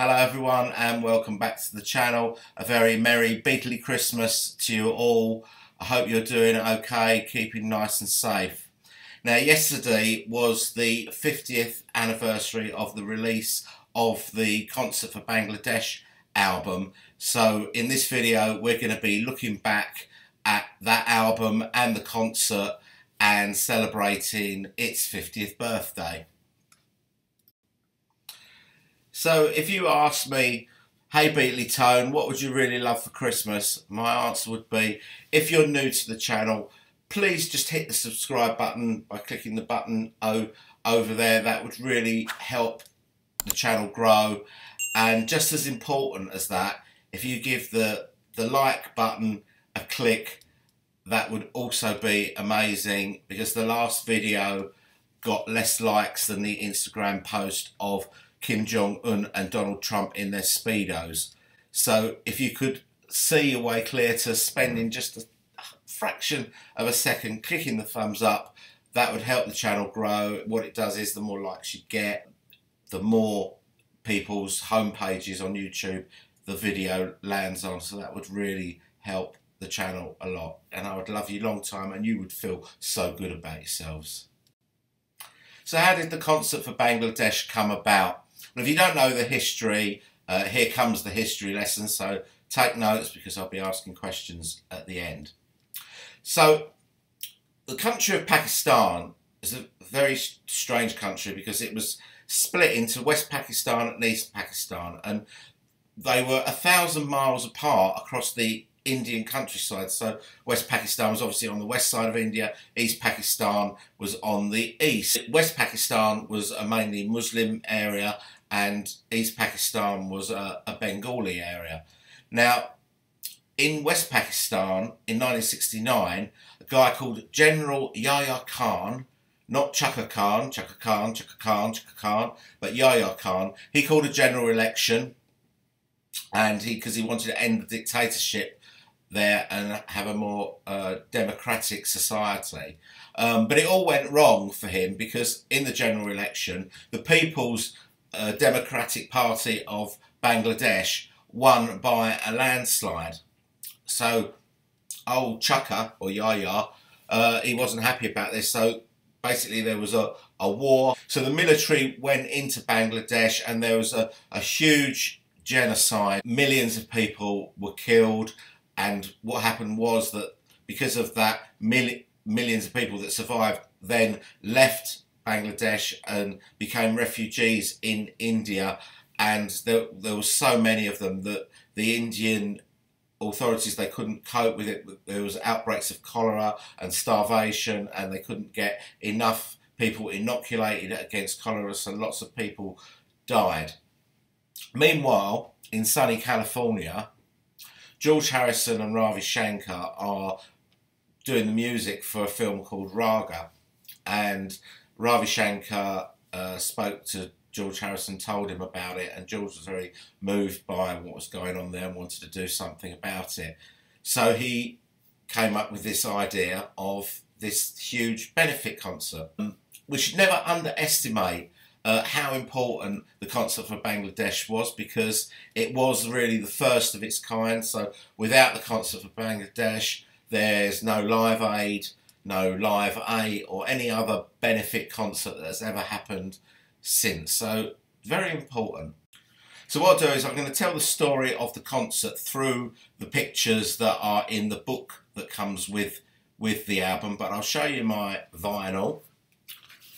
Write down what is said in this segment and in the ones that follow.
Hello everyone and welcome back to the channel. A very merry beatly Christmas to you all. I hope you're doing okay, keeping nice and safe. Now yesterday was the 50th anniversary of the release of the Concert for Bangladesh album. So in this video we're going to be looking back at that album and the concert and celebrating its 50th birthday. So if you ask me, hey Beatley Tone, what would you really love for Christmas? My answer would be, if you're new to the channel, please just hit the subscribe button by clicking the button over there. That would really help the channel grow. And just as important as that, if you give the, the like button a click, that would also be amazing because the last video got less likes than the Instagram post of Kim Jong Un and Donald Trump in their Speedos. So if you could see your way clear to spending just a fraction of a second clicking the thumbs up, that would help the channel grow. What it does is the more likes you get, the more people's home pages on YouTube the video lands on. So that would really help the channel a lot. And I would love you long time and you would feel so good about yourselves. So how did the concert for Bangladesh come about? Well, if you don't know the history, uh, here comes the history lesson. So take notes because I'll be asking questions at the end. So the country of Pakistan is a very strange country because it was split into West Pakistan and East Pakistan, and they were a thousand miles apart across the Indian countryside. So West Pakistan was obviously on the west side of India, East Pakistan was on the east. West Pakistan was a mainly Muslim area and East Pakistan was a, a Bengali area. Now, in West Pakistan in 1969, a guy called General Yahya Khan, not Chaka Khan, Chaka Khan, Chaka Khan, Chaka Khan, but Yahya Khan, he called a general election and he because he wanted to end the dictatorship there and have a more uh, democratic society. Um, but it all went wrong for him because in the general election, the People's Democratic Party of Bangladesh won by a landslide. So old Chaka or Yahya, uh, he wasn't happy about this. So basically there was a, a war. So the military went into Bangladesh and there was a, a huge genocide. Millions of people were killed and what happened was that because of that, mil millions of people that survived then left Bangladesh and became refugees in India. And there, there were so many of them that the Indian authorities they couldn't cope with it. There was outbreaks of cholera and starvation, and they couldn't get enough people inoculated against cholera, so lots of people died. Meanwhile, in sunny California, George Harrison and Ravi Shankar are doing the music for a film called Raga, and Ravi Shankar uh, spoke to George Harrison, told him about it, and George was very moved by what was going on there and wanted to do something about it. So he came up with this idea of this huge benefit concert. We should never underestimate uh, how important the concert for Bangladesh was because it was really the first of its kind. So without the concert for Bangladesh, there's no Live Aid, no Live 8 or any other benefit concert that has ever happened since. So very important. So what I'll do is I'm going to tell the story of the concert through the pictures that are in the book that comes with with the album, but I'll show you my vinyl,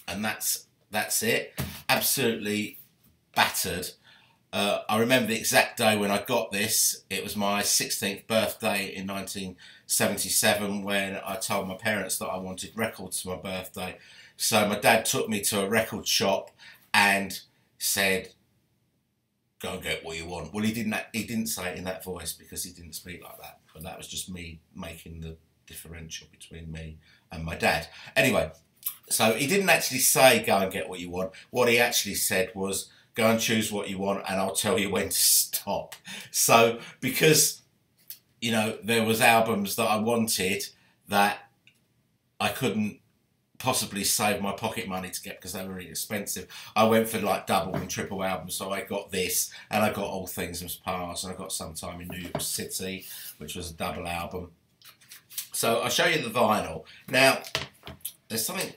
and that's that's it. Absolutely battered. Uh, I remember the exact day when I got this. It was my 16th birthday in 1977 when I told my parents that I wanted records for my birthday. So my dad took me to a record shop and said, "Go and get what you want." Well, he didn't. He didn't say it in that voice because he didn't speak like that. But that was just me making the differential between me and my dad. Anyway, so he didn't actually say go and get what you want. What he actually said was go and choose what you want and I'll tell you when to stop. So because you know there was albums that I wanted that I couldn't possibly save my pocket money to get because they were really expensive. I went for like double and triple albums, so I got this and I got All Things Must Pass and I got Sometime in New York City, which was a double album. So I'll show you the vinyl. Now, there's something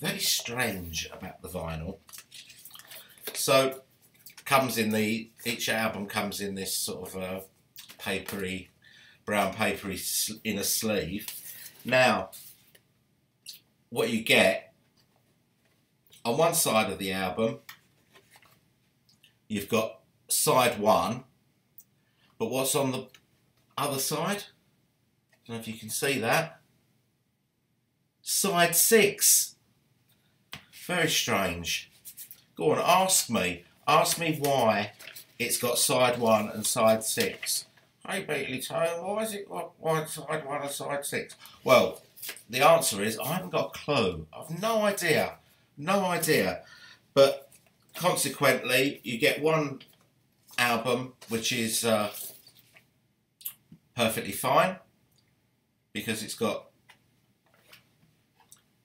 very strange about the vinyl. So, comes in the each album comes in this sort of a papery, brown papery in a sleeve. Now, what you get on one side of the album, you've got side one, but what's on the other side? I don't know if you can see that. Side six. Very strange. Go on, ask me. Ask me why it's got side one and side six. Hey, Beatley Tone, why is it why side one and side six? Well, the answer is I haven't got a clue. I've no idea. No idea. But consequently, you get one album which is uh, perfectly fine because it's got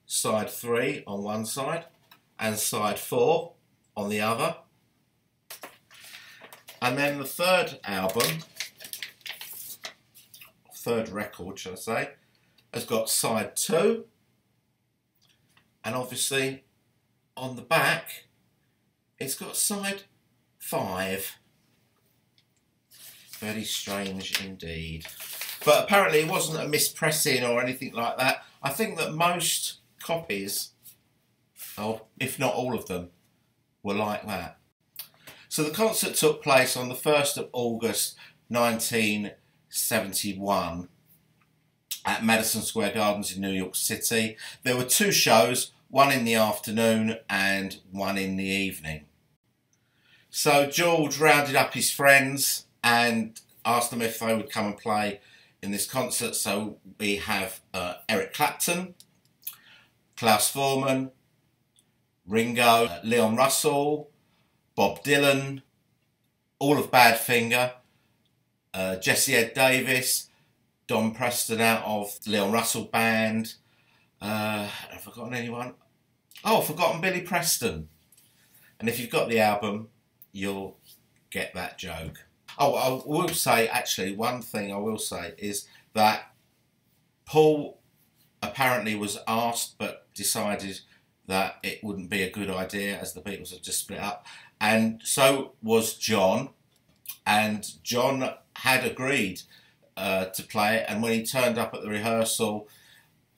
side 3 on one side and side 4 on the other. And then the third album, third record, shall I say, has got side two, and obviously on the back it's got side five. Very strange indeed. But apparently it wasn't a mispressing or anything like that. I think that most copies, or if not all of them, were like that. So the concert took place on the 1st of August 1971 at Madison Square Gardens in New York City. There were two shows, one in the afternoon and one in the evening. So George rounded up his friends and asked them if they would come and play in this concert. So we have uh, Eric Clapton, Klaus Voormann, Ringo, uh, Leon Russell, Bob Dylan, all of Badfinger, uh, Jesse Ed Davis, Don Preston out of Leon Russell Band. Uh, have I forgotten anyone? Oh, I've forgotten Billy Preston. And if you've got the album, you'll get that joke. Oh, I will say, actually, one thing I will say is that Paul apparently was asked but decided that it wouldn't be a good idea as the Beatles had just split up. And so was John. And John had agreed uh, to play it. And when he turned up at the rehearsal,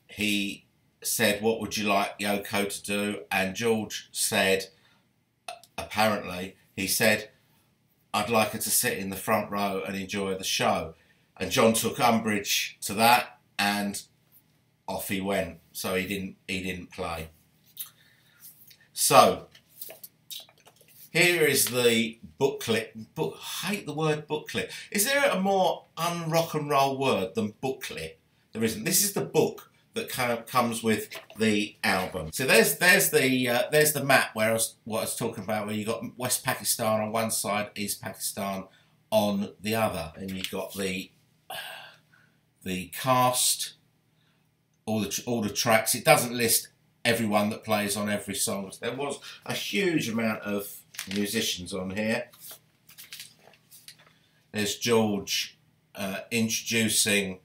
he said, What would you like Yoko to do? And George said, apparently, he said, I'd like her to sit in the front row and enjoy the show. And John took umbrage to that and off he went. So he didn't he didn't play. So here is the booklet. Book, hate the word booklet. Is there a more unrock and roll word than booklet? There isn't. This is the book that kind of comes with the album. So there's there's the uh, there's the map where I was what I was talking about, where you got West Pakistan on one side, East Pakistan on the other, and you've got the the cast, all the all the tracks. It doesn't list everyone that plays on every song. There was a huge amount of musicians on here. There's George uh, introducing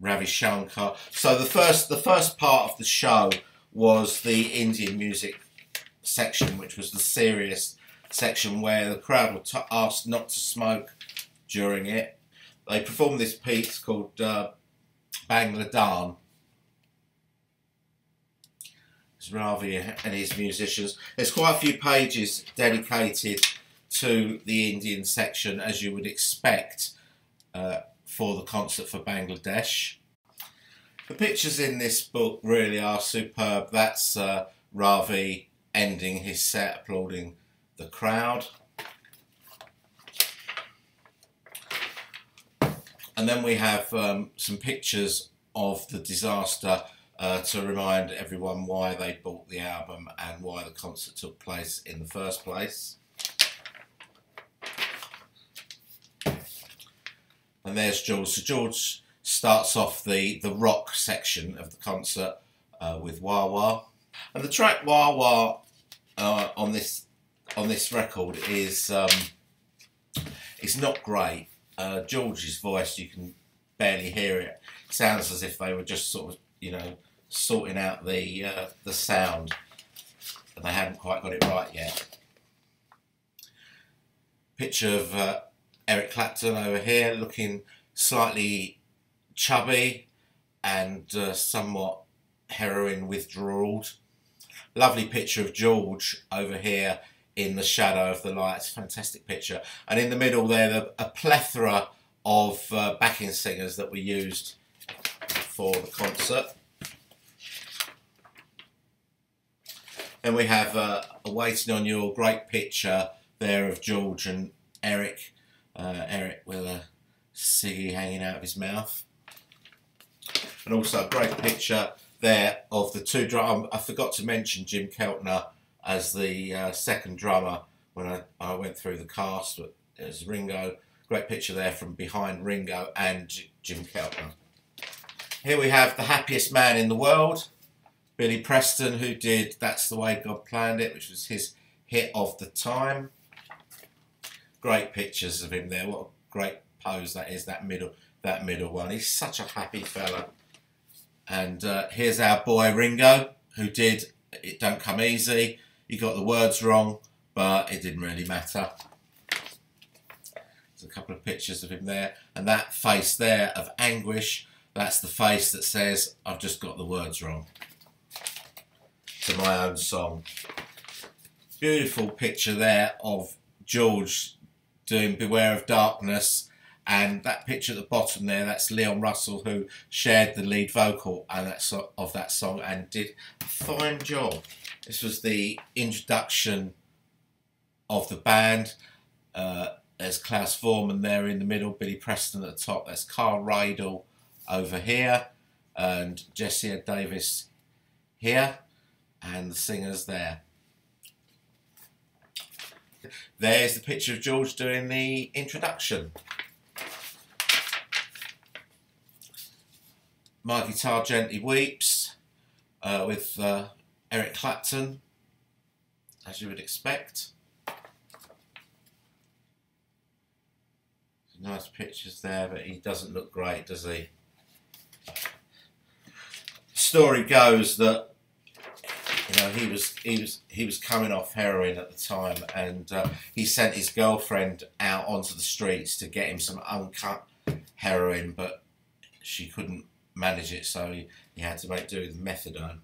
Ravi Shankar. So the first the first part of the show was the Indian music section, which was the serious section where the crowd were asked not to smoke during it. They performed this piece called uh, Bangla Dhun, Ravi and his musicians. There's quite a few pages dedicated to the Indian section, as you would expect uh, for the concert for Bangladesh. The pictures in this book really are superb. That's uh, Ravi ending his set, applauding the crowd. And then we have um, some pictures of the disaster uh, to remind everyone why they bought the album and why the concert took place in the first place. And there's George. So George starts off the, the rock section of the concert uh, with Wah Wah. And the track Wah Wah uh, on this on this record is um, it's not great. Uh, George's voice, you can barely hear it. it. Sounds as if they were just sort of, you know, sorting out the uh, the sound, and they hadn't quite got it right yet. Picture of uh, Eric Clapton over here, looking slightly chubby and uh, somewhat heroin withdrawed. Lovely picture of George over here in the shadow of the lights. Fantastic picture. And in the middle there, the, a plethora of uh, backing singers that we used for the concert. Then we have uh, Waiting on Your great picture there of George and Eric. Uh, Eric with a ciggy hanging out of his mouth. And also a great picture there of the two drums. I forgot to mention Jim Keltner as the uh, second drummer when I, I went through the cast. There's Ringo. Great picture there from behind Ringo and Jim Keltner. Here we have the happiest man in the world, Billy Preston, who did That's the Way God Planned It, which was his hit of the time. Great pictures of him there. What a great pose that is, that middle, that middle one. He's such a happy fella. And uh, here's our boy Ringo, who did It Don't Come Easy. He got the words wrong, but it didn't really matter. There's a couple of pictures of him there. And that face there of anguish, that's the face that says, I've just got the words wrong. To my own song. Beautiful picture there of George doing Beware of Darkness and that picture at the bottom there, that's Leon Russell who shared the lead vocal and of that song and did a fine job. This was the introduction of the band. Uh, there's Klaus Voormann there in the middle, Billy Preston at the top. There's Carl Radle over here, and Jesse Davis here, and the singers there. There's the picture of George doing the introduction. My Guitar Gently Weeps uh, with uh, Eric Clapton, as you would expect. Nice pictures there, but he doesn't look great, does he? Story goes that you know he was he was he was coming off heroin at the time, and uh, he sent his girlfriend out onto the streets to get him some uncut heroin, but she couldn't manage it, so he, he had to make do with methadone.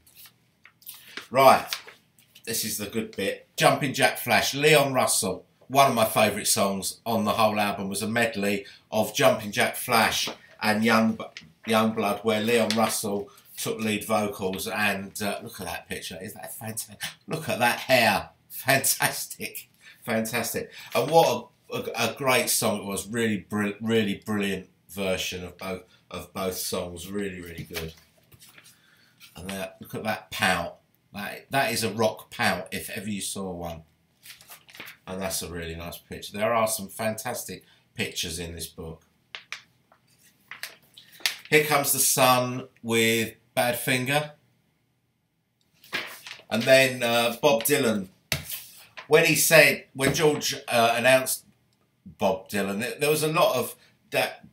Right, this is the good bit. Jumping Jack Flash, Leon Russell. One of my favourite songs on the whole album was a medley of Jumping Jack Flash and Young Youngblood, where Leon Russell took lead vocals. And uh, look at that picture. Is that fantastic? Look at that hair. Fantastic. Fantastic. And what a, a, a great song it was. Really, br really brilliant version of both of both songs. Really, really good. And that, look at that pout. That, that is a rock pout if ever you saw one. And that's a really nice picture. There are some fantastic pictures in this book. Here comes the sun with Badfinger. And then uh, Bob Dylan. When he said, when George uh, announced Bob Dylan, there was a lot of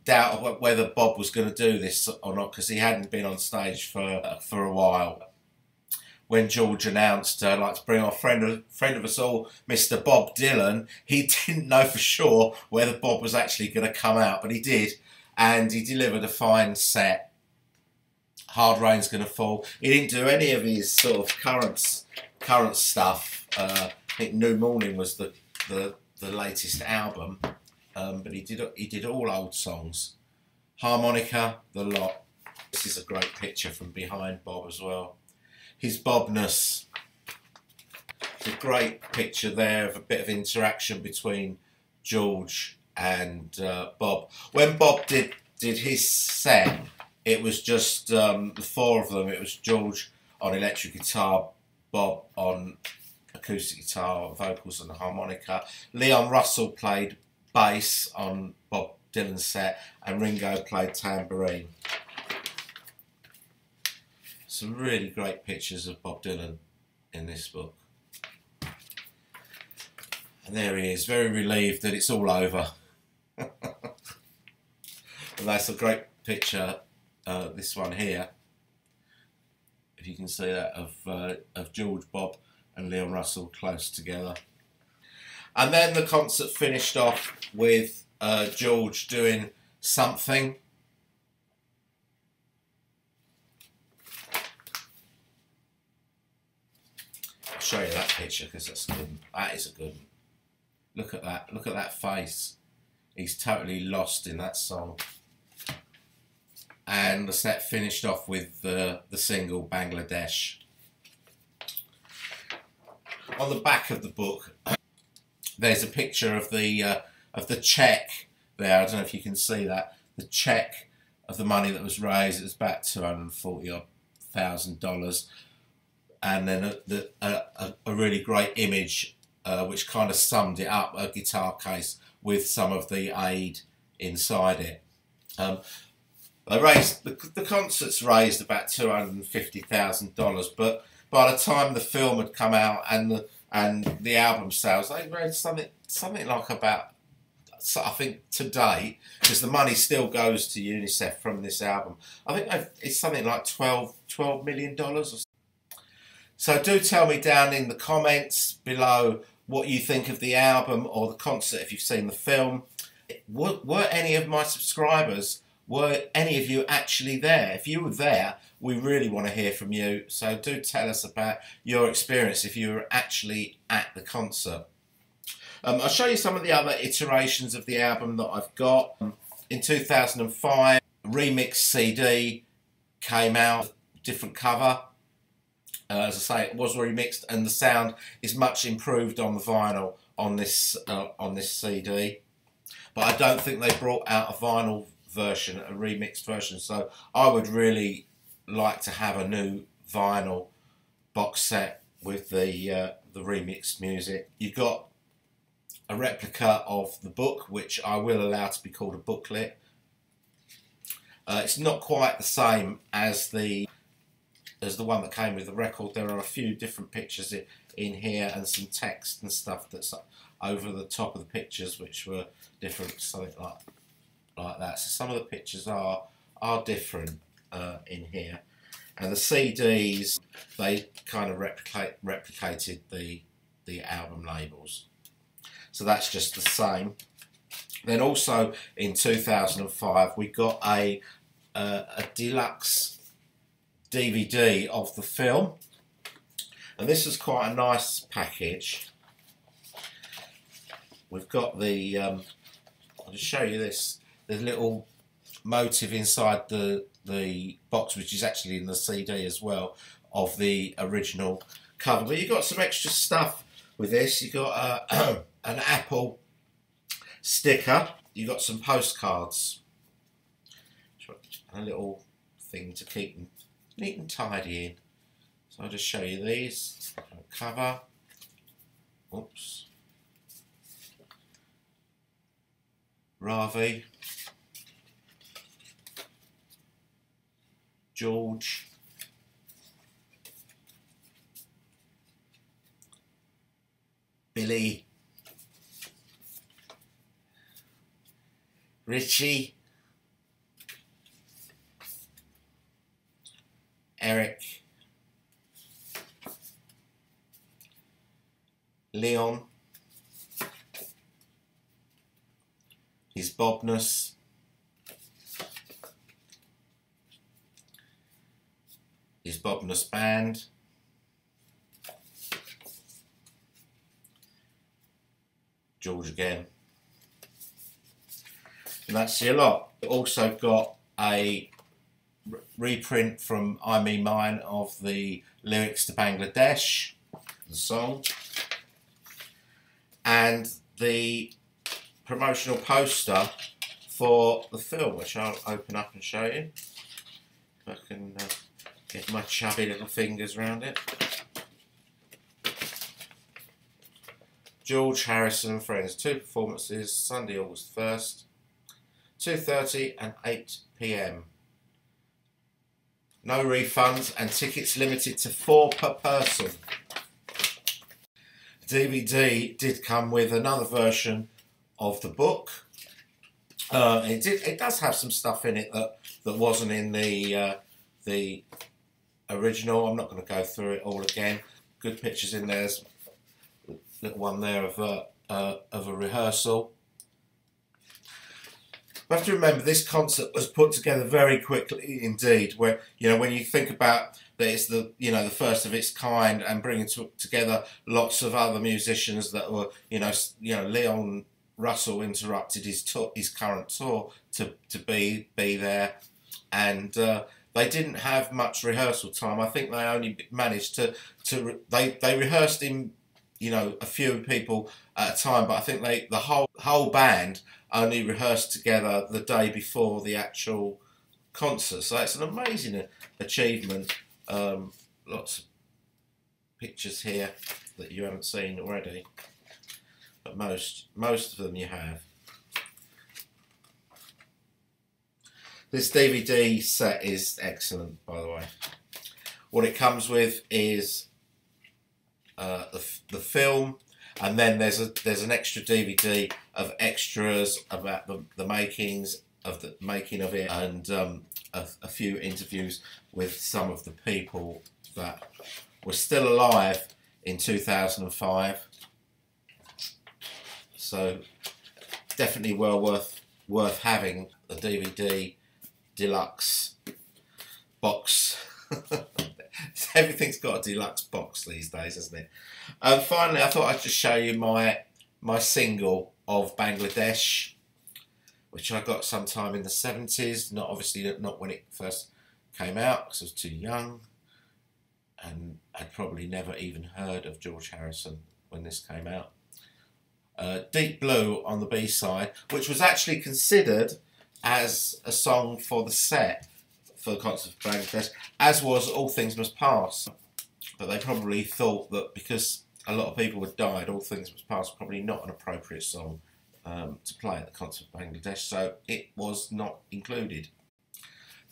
doubt whether Bob was going to do this or not because he hadn't been on stage for for a while. When George announced, uh, "I'd like to bring our friend of, friend of us all, Mr. Bob Dylan," he didn't know for sure whether Bob was actually going to come out, but he did, and he delivered a fine set. Hard Rain's going to fall. He didn't do any of his sort of current current stuff. Uh, I think New Morning was the the, the latest album um, but he did he did all old songs, harmonica, the lot. This is a great picture from behind Bob as well. His Bobness. It's a great picture there of a bit of interaction between George and uh, Bob. When Bob did did his set, it was just um, the four of them. It was George on electric guitar, Bob on acoustic guitar, vocals, and harmonica. Leon Russell played bass on Bob Dylan's set, and Ringo played tambourine. some really great pictures of Bob Dylan in this book. And there he is, very relieved that it's all over. and that's a great picture, uh, this one here. If you can see that, of, uh, of George, Bob and Leon Russell close together. And then the concert finished off with uh, George doing something. I'll show you that picture because that's good. That is a good one. Look at that. Look at that face. He's totally lost in that song. And the set finished off with the, the single Bangladesh. On the back of the book, there's a picture of the uh, of the check there. I don't know if you can see that. The check of the money that was raised. It was about two hundred forty thousand dollars, and then a, the, a, a, really great image uh, which kind of summed it up. A guitar case with some of the aid inside it. Um, they raised the, the concerts raised about two hundred and fifty thousand dollars, but by the time the film had come out and the and the album sales, they raised something something like about so I think today, because the money still goes to UNICEF from this album, I think it's something like 12, 12 million dollars. So do tell me down in the comments below what you think of the album or the concert if you've seen the film. Were, were any of my subscribers, were any of you actually there? If you were there, we really want to hear from you. So do tell us about your experience if you were actually at the concert. Um, I'll show you some of the other iterations of the album that I've got. In 2005, remix CD came out, different cover. Uh, as I say, it was remixed, and the sound is much improved on the vinyl on this uh, on this CD. But I don't think they brought out a vinyl version, a remixed version. So I would really like to have a new vinyl box set with the uh, the remixed music. You've got a replica of the book, which I will allow to be called a booklet. Uh, it's not quite the same as the as the one that came with the record. There are a few different pictures in, in here and some text and stuff that's over the top of the pictures, which were different, something like like that. So some of the pictures are are different uh, in here, and the CDs they kind of replicate replicated the the album labels. So that's just the same. Then also in 2005 we got a, a deluxe DVD of the film. And this is quite a nice package. We've got the, um, I'll just show you this, the little motive inside the, the box, which is actually in the CD as well, of the original cover. But you've got some extra stuff with this. You've got uh, an Apple sticker. You've got some postcards. A little thing to keep them neat and tidy in. So I'll just show you these. Cover. Oops. Ravi. George. Billy. Richie, Eric, Leon, his Bobness, his Bobness band, George again. And that's the lot. Also got a reprint from I Me Mine of the lyrics to Bangladesh, the song, and the promotional poster for the film, which I'll open up and show you. If I can uh, get my chubby little fingers around it. George Harrison and Friends, two performances, Sunday, August 1st. 2.30 and 8 p.m. no refunds, and tickets limited to four per person. DVD did come with another version of the book. Uh, it did, it does have some stuff in it that, that wasn't in the uh, the original. I'm not going to go through it all again. Good pictures in there. There's a little one there of a, uh, of a rehearsal. We have to remember this concert was put together very quickly indeed. Where you know when you think about that it's the you know the first of its kind and bringing to, together lots of other musicians that were you know you know Leon Russell interrupted his tour, his current tour to to be be there, and uh, they didn't have much rehearsal time. I think they only managed to to they they rehearsed in you know a few people at a time, but I think they the whole whole band only rehearsed together the day before the actual concert. So it's an amazing achievement. Um, lots of pictures here that you haven't seen already, but most most of them you have. This DVD set is excellent, by the way. What it comes with is uh, the, the film, and then there's a there's an extra DVD of extras about the, the makings of the making of it, and um, a, a few interviews with some of the people that were still alive in 2005. So definitely well worth worth having the DVD deluxe box. Everything's got a deluxe box these days, hasn't it? And um, finally, I thought I'd just show you my my single of Bangladesh, which I got sometime in the 70s. Not obviously not when it first came out because I was too young, and I'd probably never even heard of George Harrison when this came out. Uh, Deep Blue on the B side, which was actually considered as a song for the set for the concert of Bangladesh, as was All Things Must Pass. But they probably thought that because a lot of people had died, All Things Must Pass was probably not an appropriate song um, to play at the concert of Bangladesh, so it was not included.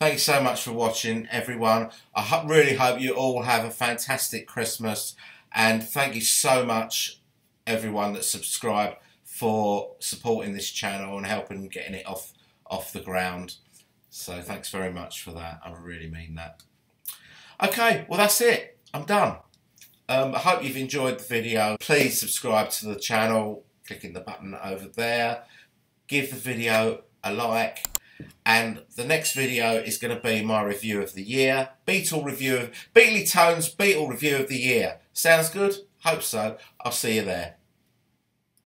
Thank you so much for watching, everyone. I ho really hope you all have a fantastic Christmas, and thank you so much, everyone that subscribed, for supporting this channel and helping getting it off off the ground. So thanks very much for that. I really mean that. Okay, well that's it. I'm done. Um, I hope you've enjoyed the video. Please subscribe to the channel, clicking the button over there. Give the video a like. And the next video is going to be my review of the year. Beatle review of Tones Beatle review of the year. Sounds good? Hope so. I'll see you there.